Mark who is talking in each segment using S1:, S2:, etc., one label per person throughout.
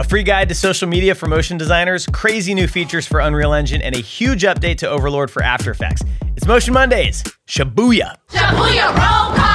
S1: A free guide to social media for motion designers, crazy new features for Unreal Engine, and a huge update to Overlord for After Effects. It's Motion Mondays. Shabuya.
S2: Shabuya roll call.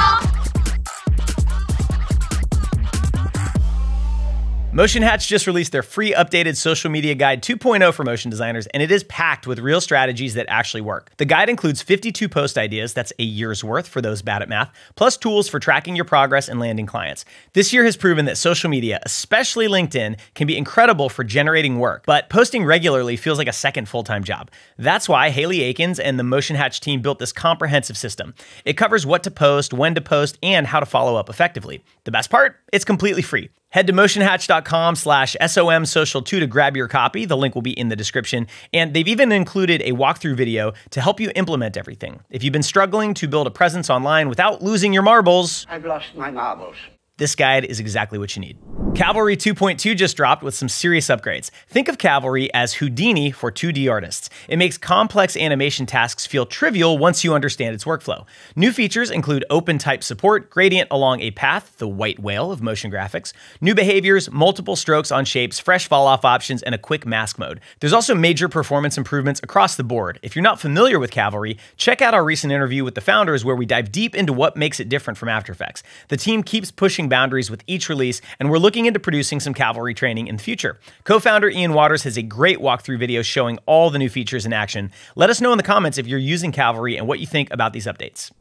S1: Motion Hatch just released their free updated social media guide 2.0 for motion designers, and it is packed with real strategies that actually work. The guide includes 52 post ideas, that's a year's worth for those bad at math, plus tools for tracking your progress and landing clients. This year has proven that social media, especially LinkedIn, can be incredible for generating work, but posting regularly feels like a second full time job. That's why Hayley Akins and the Motion Hatch team built this comprehensive system. It covers what to post, when to post, and how to follow up effectively. The best part? It's completely free. Head to motionhatch.com slash SOMsocial2 to grab your copy. The link will be in the description. And they've even included a walkthrough video to help you implement everything. If you've been struggling to build a presence online without losing your marbles,
S3: I've lost my marbles.
S1: This guide is exactly what you need. Cavalry 2.2 just dropped with some serious upgrades. Think of Cavalry as Houdini for 2D artists. It makes complex animation tasks feel trivial once you understand its workflow. New features include OpenType support, gradient along a path, the white whale of motion graphics, new behaviors, multiple strokes on shapes, fresh fall off options, and a quick mask mode. There's also major performance improvements across the board. If you're not familiar with Cavalry, check out our recent interview with the founders where we dive deep into what makes it different from After Effects. The team keeps pushing boundaries with each release, and we're looking into producing some Cavalry training in the future. Co founder Ian Waters has a great walkthrough video showing all the new features in action. Let us know in the comments if you're using Cavalry and what you think about these updates.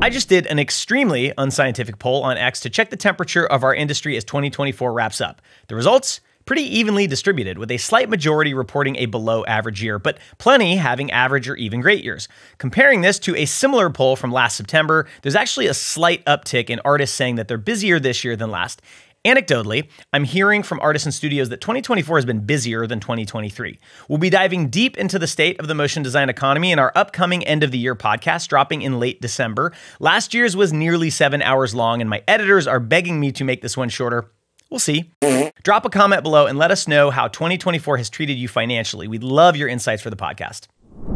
S1: I just did an extremely unscientific poll on X to check the temperature of our industry as 2024 wraps up. The results? Pretty evenly distributed, with a slight majority reporting a below average year, but plenty having average or even great years. Comparing this to a similar poll from last September, there's actually a slight uptick in artists saying that they're busier this year than last. Anecdotally, I'm hearing from artists and studios that 2024 has been busier than 2023. We'll be diving deep into the state of the motion design economy in our upcoming end of the year podcast dropping in late December. Last year's was nearly seven hours long, and my editors are begging me to make this one shorter. We'll see. Drop a comment below and let us know how 2024 has treated you financially. We'd love your insights for the podcast.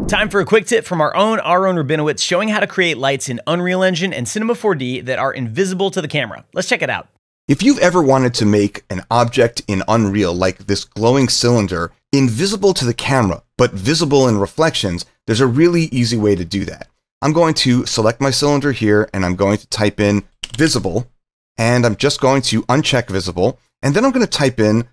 S1: Time for a quick tip from our own Aharon Rabinowitz showing how to create lights in Unreal Engine and Cinema 4D that are invisible to the camera. Let's check it out.
S4: If you've ever wanted to make an object in Unreal like this glowing cylinder invisible to the camera, but visible in reflections, there's a really easy way to do that. I'm going to select my cylinder here and I'm going to type in visible and I'm just going to uncheck visible and then I'm going to type in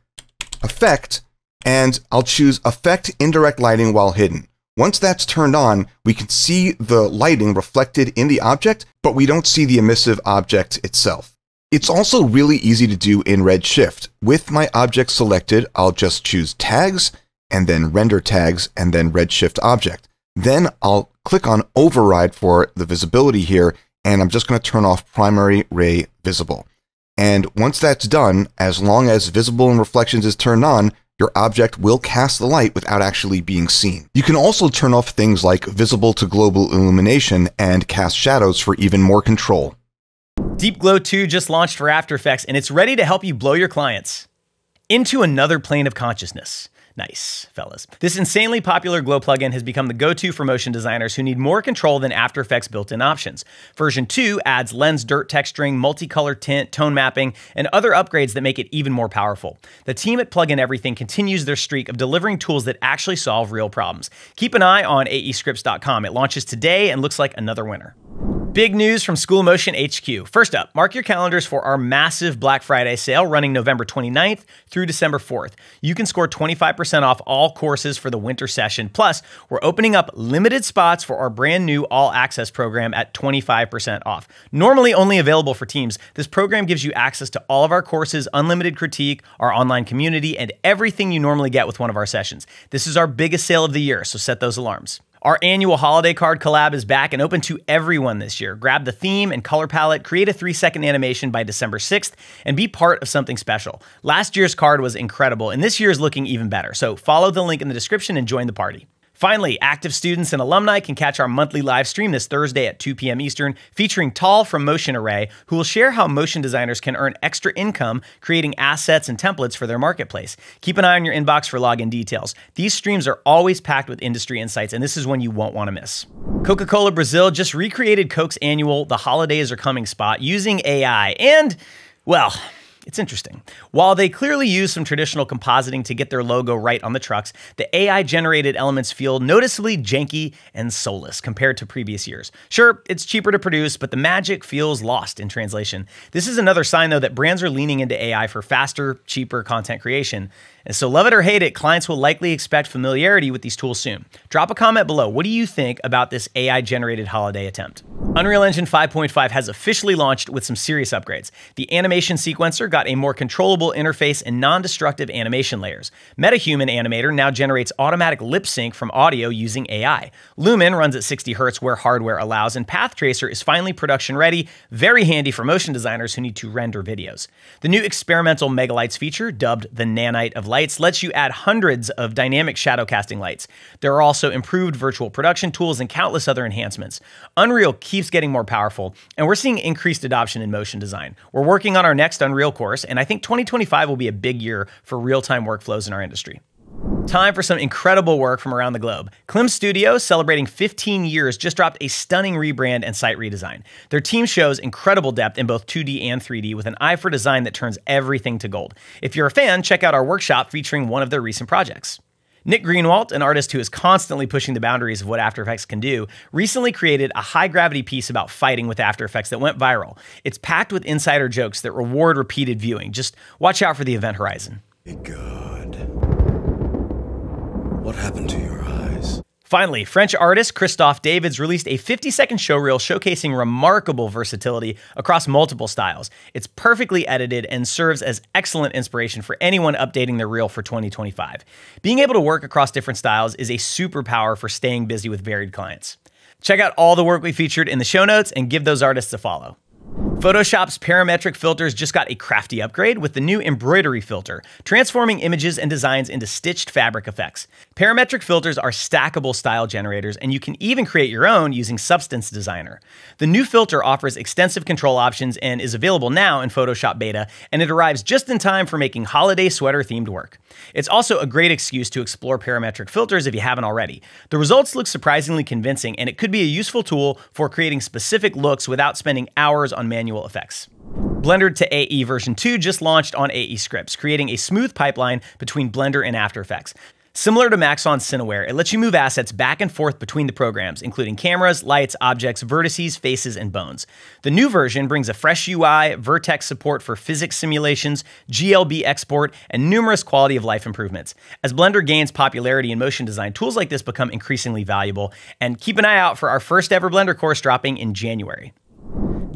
S4: effect and I'll choose effect indirect lighting while hidden. Once that's turned on, we can see the lighting reflected in the object, but we don't see the emissive object itself. It's also really easy to do in Redshift. With my object selected, I'll just choose tags and then render tags and then Redshift object. Then I'll click on override for the visibility here and I'm just going to turn off primary ray visible. And once that's done, as long as visible and reflections is turned on, your object will cast the light without actually being seen. You can also turn off things like visible to global illumination and cast shadows for even more control.
S1: Deep Glow 2 just launched for After Effects and it's ready to help you blow your clients into another plane of consciousness. Nice, fellas. This insanely popular Glow plugin has become the go to for motion designers who need more control than After Effects built in options. Version 2 adds lens dirt texturing, multicolor tint, tone mapping, and other upgrades that make it even more powerful. The team at Plugin Everything continues their streak of delivering tools that actually solve real problems. Keep an eye on aescripts.com. It launches today and looks like another winner. Big news from School Motion HQ. First up, mark your calendars for our massive Black Friday sale running November 29th through December 4th. You can score 25% off all courses for the winter session. Plus, we're opening up limited spots for our brand new all access program at 25% off. Normally only available for teams, this program gives you access to all of our courses, unlimited critique, our online community, and everything you normally get with one of our sessions. This is our biggest sale of the year, so set those alarms. Our annual holiday card collab is back and open to everyone this year. Grab the theme and color palette, create a three second animation by December 6th, and be part of something special. Last year's card was incredible, and this year is looking even better. So follow the link in the description and join the party. Finally, active students and alumni can catch our monthly live stream this Thursday at 2 p.m. Eastern, featuring Tal from Motion Array, who will share how motion designers can earn extra income creating assets and templates for their marketplace. Keep an eye on your inbox for login details. These streams are always packed with industry insights, and this is one you won't want to miss. Coca Cola Brazil just recreated Coke's annual The Holidays Are Coming spot using AI, and, well, It's interesting. While they clearly use some traditional compositing to get their logo right on the trucks, the AI generated elements feel noticeably janky and soulless compared to previous years. Sure, it's cheaper to produce, but the magic feels lost in translation. This is another sign, though, that brands are leaning into AI for faster, cheaper content creation. And so, love it or hate it, clients will likely expect familiarity with these tools soon. Drop a comment below. What do you think about this AI generated holiday attempt? Unreal Engine 5.5 has officially launched with some serious upgrades. The animation sequencer got a more controllable interface and non destructive animation layers. MetaHuman Animator now generates automatic lip sync from audio using AI. Lumen runs at 60 Hz where hardware allows, and Path Tracer is finally production ready, very handy for motion designers who need to render videos. The new experimental Megalights feature, dubbed the Nanite of Light, lights lets you add hundreds of dynamic shadow casting lights. There are also improved virtual production tools and countless other enhancements. Unreal keeps getting more powerful, and we're seeing increased adoption in motion design. We're working on our next Unreal course, and I think 2025 will be a big year for real time workflows in our industry. Time for some incredible work from around the globe. Klim Studio, celebrating 15 years, just dropped a stunning rebrand and site redesign. Their team shows incredible depth in both 2D and 3D with an eye for design that turns everything to gold. If you're a fan, check out our workshop featuring one of their recent projects. Nick Greenawalt, an artist who is constantly pushing the boundaries of what After Effects can do, recently created a high gravity piece about fighting with After Effects that went viral. It's packed with insider jokes that reward repeated viewing. Just watch out for the event horizon.
S3: God. What happened to your eyes?
S1: Finally, French artist Christophe Davids released a 50 second showreel showcasing remarkable versatility across multiple styles. It's perfectly edited and serves as excellent inspiration for anyone updating their reel for 2025. Being able to work across different styles is a superpower for staying busy with varied clients. Check out all the work we featured in the show notes and give those artists a follow. Photoshop's parametric filters just got a crafty upgrade with the new embroidery filter, transforming images and designs into stitched fabric effects. Parametric filters are stackable style generators, and you can even create your own using Substance Designer. The new filter offers extensive control options and is available now in Photoshop Beta, and it arrives just in time for making holiday sweater themed work. It's also a great excuse to explore parametric filters if you haven't already. The results look surprisingly convincing, and it could be a useful tool for creating specific looks without spending hours on manual effects. Blender to AE version 2 just launched on AE Scripts, creating a smooth pipeline between Blender and After Effects. Similar to Maxon Cineware, it lets you move assets back and forth between the programs, including cameras, lights, objects, vertices, faces, and bones. The new version brings a fresh UI, vertex support for physics simulations, GLB export, and numerous quality of life improvements. As Blender gains popularity in motion design, tools like this become increasingly valuable. And keep an eye out for our first ever Blender course dropping in January.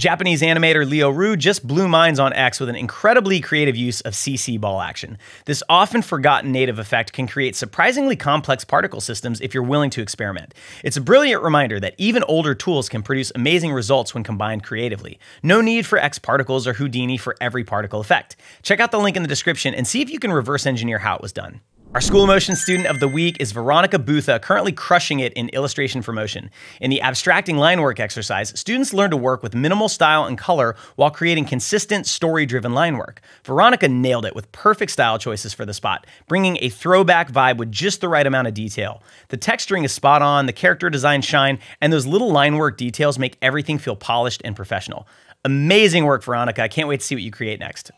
S1: Japanese animator Leo Ryu just blew minds on X with an incredibly creative use of CC ball action. This often forgotten native effect can create surprisingly complex particle systems if you're willing to experiment. It's a brilliant reminder that even older tools can produce amazing results when combined creatively. No need for X particles or Houdini for every particle effect. Check out the link in the description and see if you can reverse engineer how it was done. Our School of Motion student of the week is Veronica Butha, currently crushing it in illustration for motion. In the abstracting line work exercise, students learn to work with minimal style and color while creating consistent story driven line work. Veronica nailed it with perfect style choices for the spot, bringing a throwback vibe with just the right amount of detail. The texturing is spot on, the character design shine, and those little line work details make everything feel polished and professional. Amazing work, Veronica. I can't wait to see what you create next.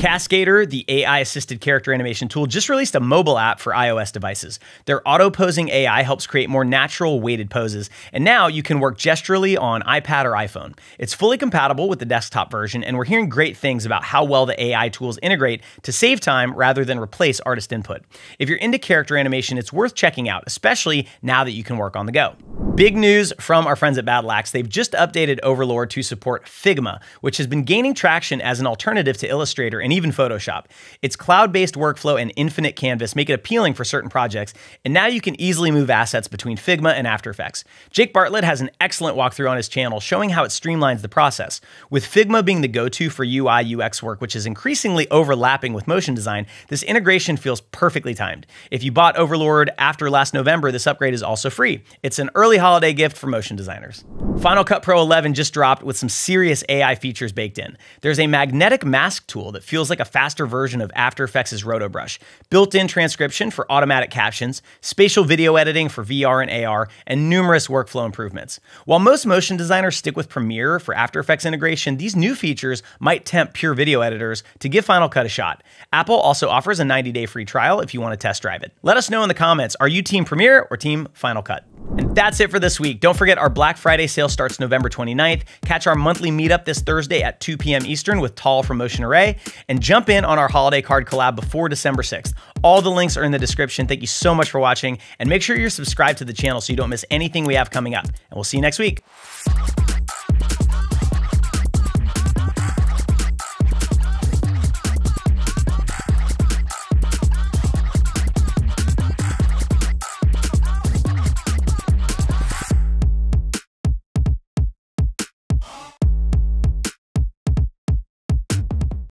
S1: Cascadeur, the AI assisted character animation tool, just released a mobile app for iOS devices. Their auto posing AI helps create more natural weighted poses, and now you can work gesturally on iPad or iPhone. It's fully compatible with the desktop version, and we're hearing great things about how well the AI tools integrate to save time rather than replace artist input. If you're into character animation, it's worth checking out, especially now that you can work on the go. Big news from our friends at Battle Axe. They've just updated Overlord to support Figma, which has been gaining traction as an alternative to Illustrator and even Photoshop. Its cloud based workflow and infinite canvas make it appealing for certain projects, and now you can easily move assets between Figma and After Effects. Jake Bartlett has an excellent walkthrough on his channel showing how it streamlines the process. With Figma being the go to for UI UX work, which is increasingly overlapping with motion design, this integration feels perfectly timed. If you bought Overlord after last November, this upgrade is also free. It's an early holiday gift for motion designers. Final Cut Pro 11 just dropped with some serious AI features baked in. There's a magnetic mask tool that feels like a faster version of After Effects' RotoBrush, built in transcription for automatic captions, spatial video editing for VR and AR, and numerous workflow improvements. While most motion designers stick with Premiere for After Effects integration, these new features might tempt pure video editors to give Final Cut a shot. Apple also offers a 90 day free trial if you want to test drive it. Let us know in the comments are you Team Premiere or Team Final Cut? That's it for this week. Don't forget our Black Friday sale starts November 29th. Catch our monthly meetup this Thursday at 2 p.m. Eastern with Tal from Motion Array and jump in on our holiday card collab before December 6th. All the links are in the description. Thank you so much for watching and make sure you're subscribed to the channel so you don't miss anything we have coming up. And we'll see you next week.